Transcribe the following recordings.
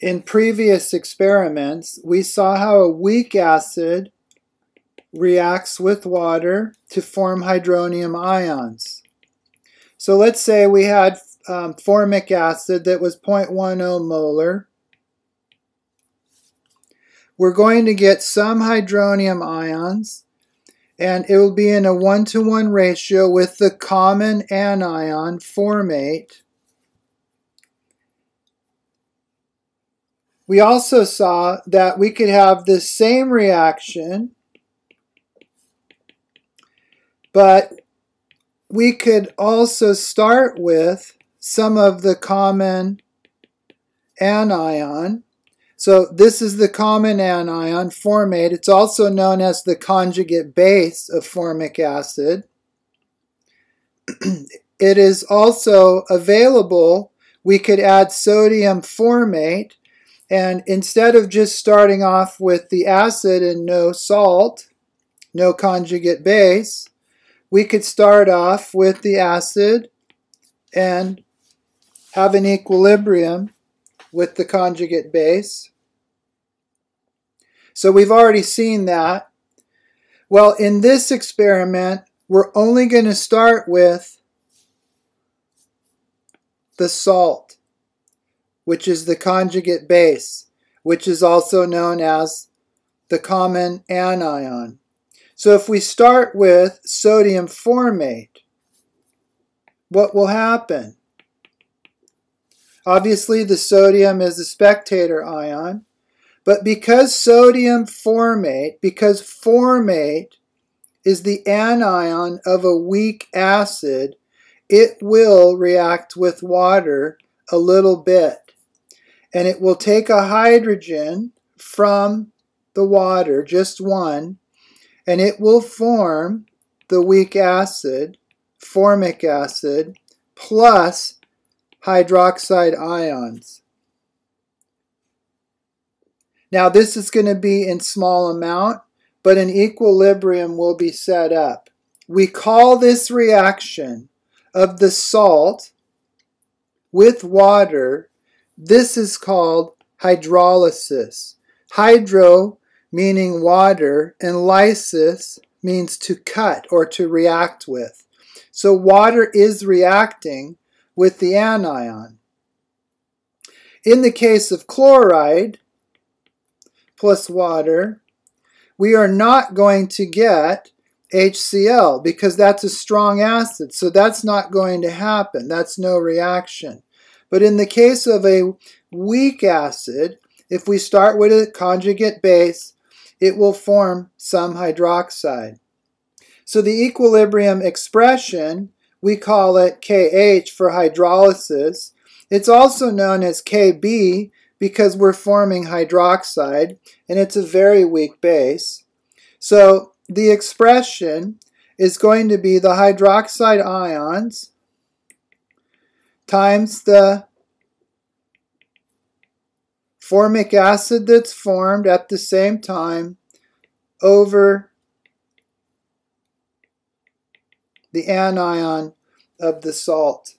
in previous experiments, we saw how a weak acid reacts with water to form hydronium ions. So let's say we had um, formic acid that was 0.10 molar. We're going to get some hydronium ions and it will be in a one-to-one -one ratio with the common anion formate. We also saw that we could have the same reaction, but we could also start with some of the common anion so this is the common anion formate. It's also known as the conjugate base of formic acid. it is also available. We could add sodium formate and instead of just starting off with the acid and no salt, no conjugate base, we could start off with the acid and have an equilibrium with the conjugate base. So we've already seen that. Well, in this experiment, we're only going to start with the salt, which is the conjugate base, which is also known as the common anion. So if we start with sodium formate, what will happen? Obviously, the sodium is a spectator ion. But because sodium formate, because formate is the anion of a weak acid, it will react with water a little bit. And it will take a hydrogen from the water, just one, and it will form the weak acid, formic acid, plus hydroxide ions. Now this is going to be in small amount, but an equilibrium will be set up. We call this reaction of the salt with water, this is called hydrolysis. Hydro meaning water and lysis means to cut or to react with. So water is reacting with the anion. In the case of chloride, plus water, we are not going to get HCl because that's a strong acid. So that's not going to happen. That's no reaction. But in the case of a weak acid, if we start with a conjugate base, it will form some hydroxide. So the equilibrium expression, we call it Kh for hydrolysis. It's also known as Kb because we're forming hydroxide and it's a very weak base. So the expression is going to be the hydroxide ions times the formic acid that's formed at the same time over the anion of the salt.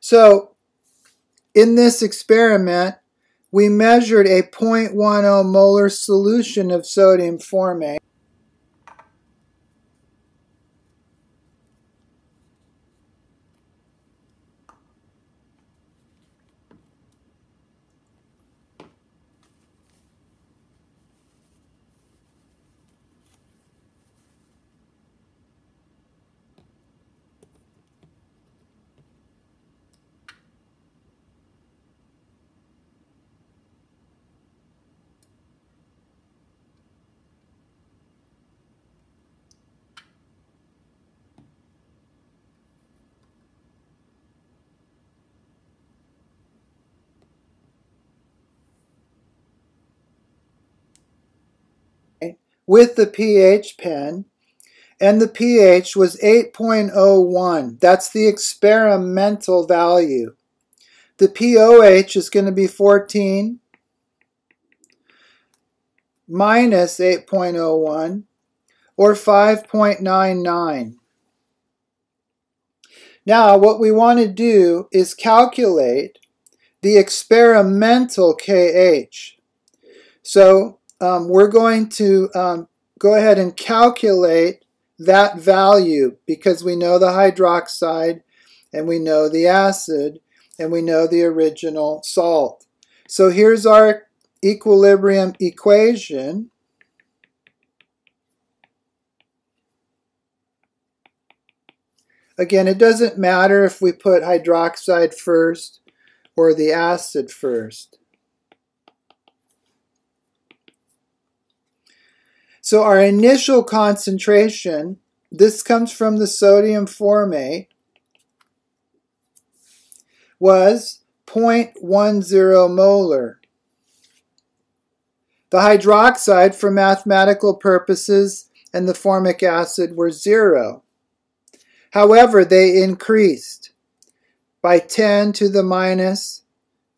So in this experiment, we measured a 0.10 molar solution of sodium formate. With the pH pen, and the pH was 8.01. That's the experimental value. The pOH is going to be 14 minus 8.01 or 5.99. Now what we want to do is calculate the experimental KH. So um, we're going to um, go ahead and calculate that value because we know the hydroxide and we know the acid and we know the original salt. So here's our equilibrium equation. Again, it doesn't matter if we put hydroxide first or the acid first. So our initial concentration, this comes from the sodium formate, was 0.10 molar. The hydroxide for mathematical purposes and the formic acid were zero. However, they increased by 10 to the minus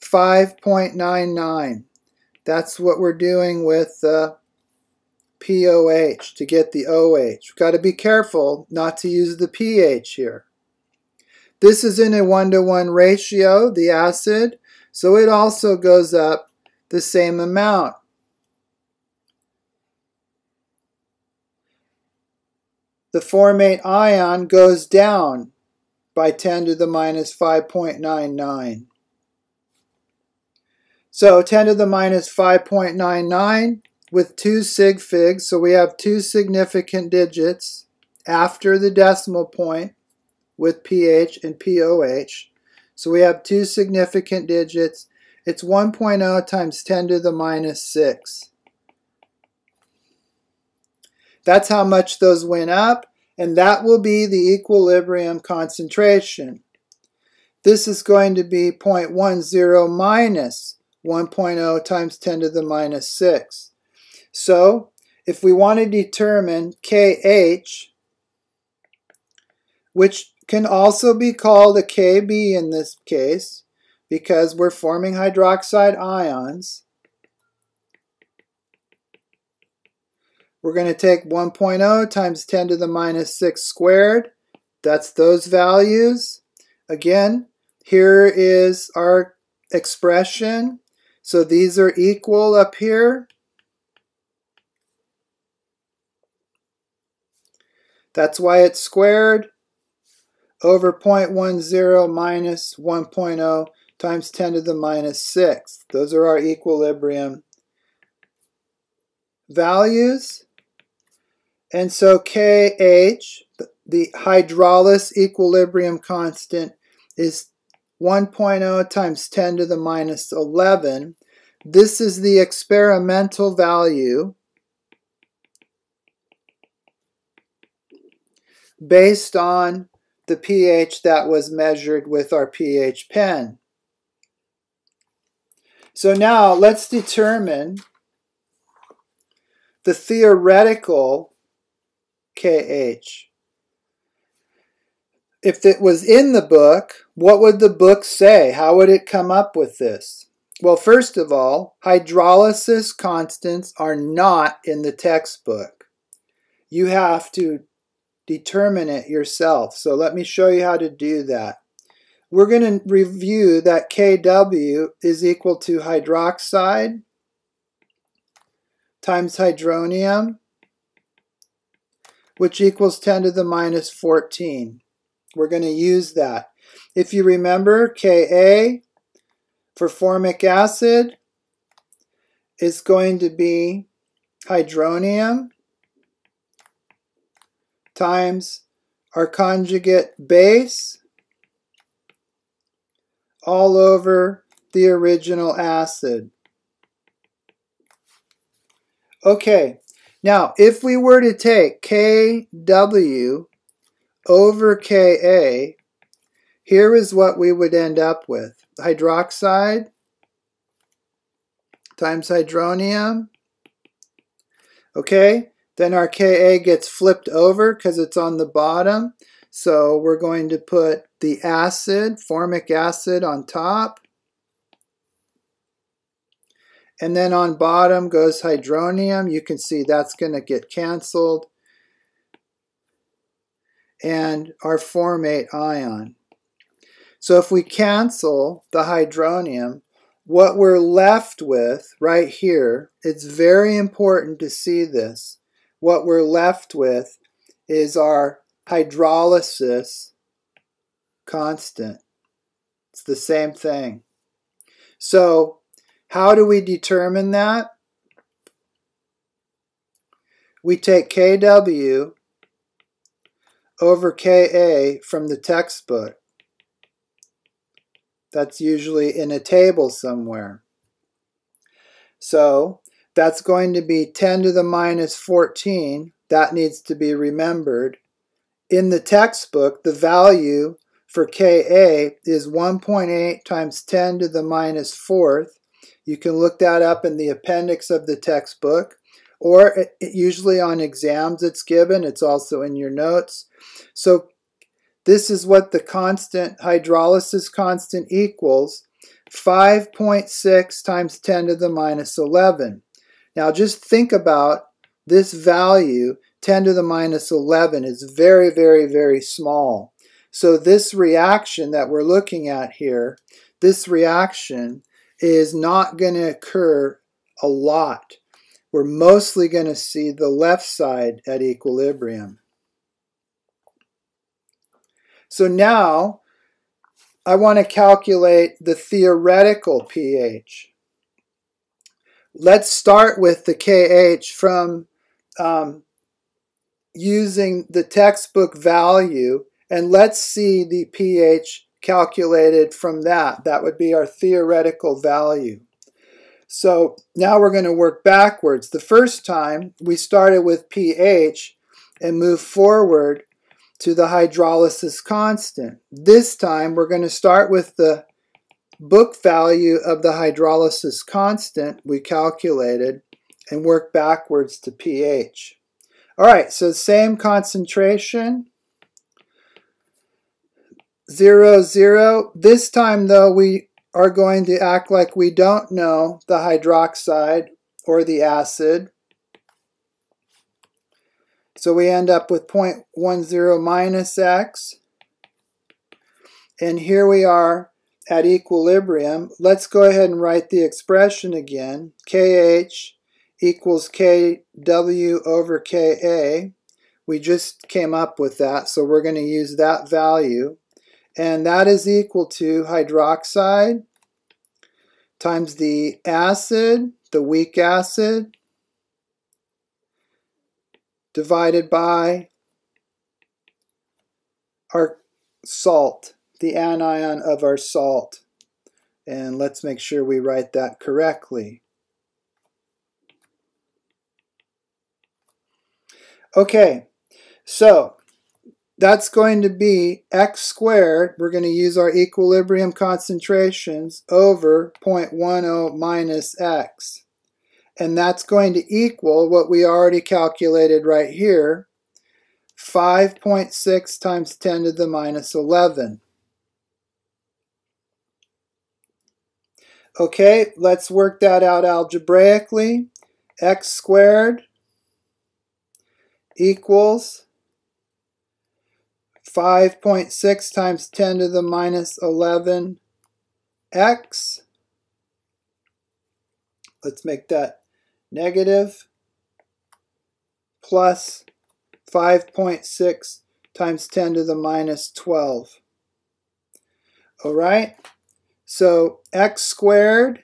5.99. That's what we're doing with the POH to get the OH. We've got to be careful not to use the pH here. This is in a one-to-one -one ratio, the acid, so it also goes up the same amount. the formate ion goes down by 10 to the minus 5.99. So 10 to the minus 5.99 with two sig figs, so we have two significant digits after the decimal point with pH and POH. So we have two significant digits. It's 1.0 times 10 to the minus 6. That's how much those went up, and that will be the equilibrium concentration. This is going to be 0.10 minus 1.0 times 10 to the minus 6. So, if we want to determine KH, which can also be called a KB in this case, because we're forming hydroxide ions, We're going to take 1.0 times 10 to the minus 6 squared. That's those values. Again, here is our expression. So these are equal up here. That's why it's squared over 0.10 minus 1.0 times 10 to the minus 6. Those are our equilibrium values. And so KH, the hydrolysis equilibrium constant, is 1.0 times 10 to the minus 11. This is the experimental value based on the pH that was measured with our pH pen. So now let's determine the theoretical KH. If it was in the book, what would the book say? How would it come up with this? Well, first of all, hydrolysis constants are not in the textbook. You have to determine it yourself. So let me show you how to do that. We're going to review that Kw is equal to hydroxide times hydronium which equals 10 to the minus 14. We're going to use that. If you remember, Ka for formic acid is going to be hydronium times our conjugate base all over the original acid. Okay, now, if we were to take Kw over Ka, here is what we would end up with. Hydroxide times hydronium. Okay, then our Ka gets flipped over because it's on the bottom. So we're going to put the acid, formic acid, on top. And then on bottom goes hydronium. You can see that's going to get canceled. And our formate ion. So if we cancel the hydronium, what we're left with right here, it's very important to see this. What we're left with is our hydrolysis constant. It's the same thing. So how do we determine that? We take KW over KA from the textbook. That's usually in a table somewhere. So that's going to be 10 to the minus 14. That needs to be remembered. In the textbook, the value for Ka is 1.8 times 10 to the minus fourth. You can look that up in the appendix of the textbook, or it, usually on exams it's given. It's also in your notes. So this is what the constant hydrolysis constant equals 5.6 times 10 to the minus 11. Now just think about this value, 10 to the minus 11, is very, very, very small. So this reaction that we're looking at here, this reaction is not going to occur a lot. We're mostly going to see the left side at equilibrium. So now I want to calculate the theoretical pH. Let's start with the KH from um, using the textbook value and let's see the pH calculated from that. That would be our theoretical value. So now we're going to work backwards. The first time we started with pH and moved forward to the hydrolysis constant. This time we're going to start with the book value of the hydrolysis constant we calculated and work backwards to pH. All right, so same concentration, 0, 0. This time, though, we are going to act like we don't know the hydroxide or the acid. So we end up with 0.10 minus x. And here we are at equilibrium. Let's go ahead and write the expression again. KH equals KW over KA. We just came up with that, so we're going to use that value. And that is equal to hydroxide times the acid, the weak acid, divided by our salt, the anion of our salt. And let's make sure we write that correctly. Okay, so that's going to be x squared. We're going to use our equilibrium concentrations over 0.10 minus x. And that's going to equal what we already calculated right here, 5.6 times 10 to the minus 11. Okay, let's work that out algebraically. x squared equals 5.6 times 10 to the minus 11 x. Let's make that negative plus 5.6 times 10 to the minus 12. All right, so x squared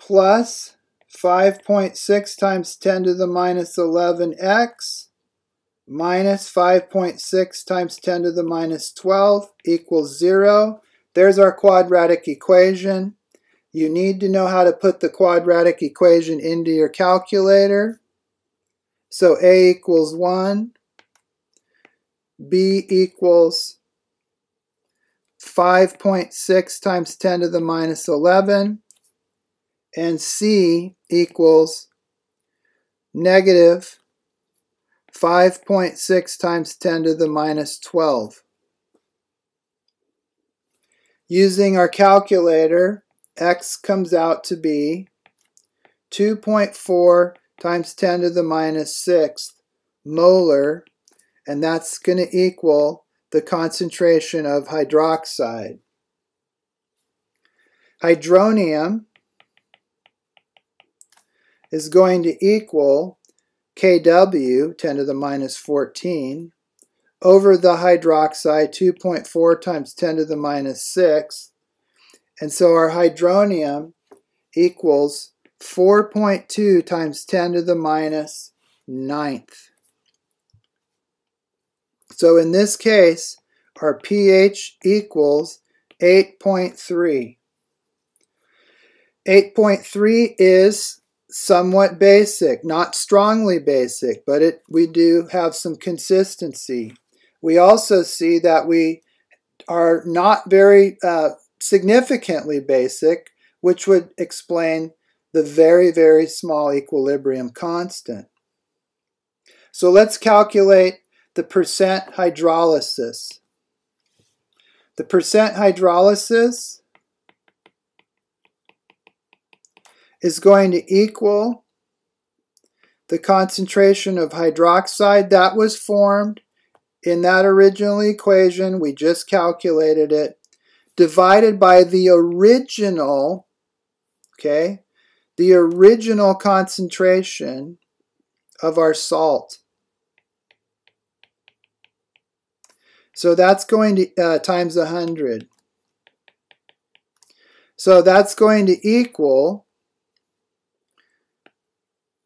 plus 5.6 times 10 to the minus 11x minus 5.6 times 10 to the minus 12 equals 0. There's our quadratic equation. You need to know how to put the quadratic equation into your calculator. So A equals 1, B equals 5.6 times 10 to the minus 11, and C equals negative 5.6 times 10 to the minus 12. Using our calculator, x comes out to be 2.4 times 10 to the minus 6 molar, and that's going to equal the concentration of hydroxide. Hydronium is going to equal kW, 10 to the minus 14, over the hydroxide, 2.4 times 10 to the minus 6. And so our hydronium equals 4.2 times 10 to the minus ninth. So in this case, our pH equals 8.3. 8.3 is somewhat basic, not strongly basic, but it we do have some consistency. We also see that we are not very uh, significantly basic, which would explain the very, very small equilibrium constant. So let's calculate the percent hydrolysis. The percent hydrolysis is going to equal the concentration of hydroxide that was formed in that original equation, we just calculated it, divided by the original, okay, the original concentration of our salt. So that's going to uh, times 100. So that's going to equal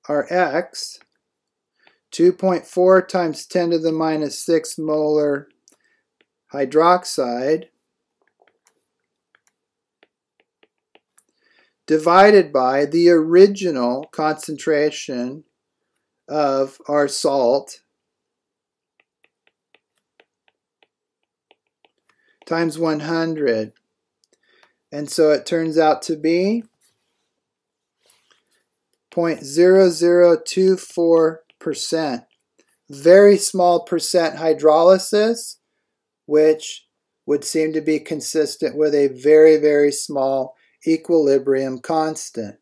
our x, 2.4 times 10 to the minus 6 molar hydroxide divided by the original concentration of our salt times 100. And so it turns out to be 0.0024%. Very small percent hydrolysis, which would seem to be consistent with a very, very small equilibrium constant.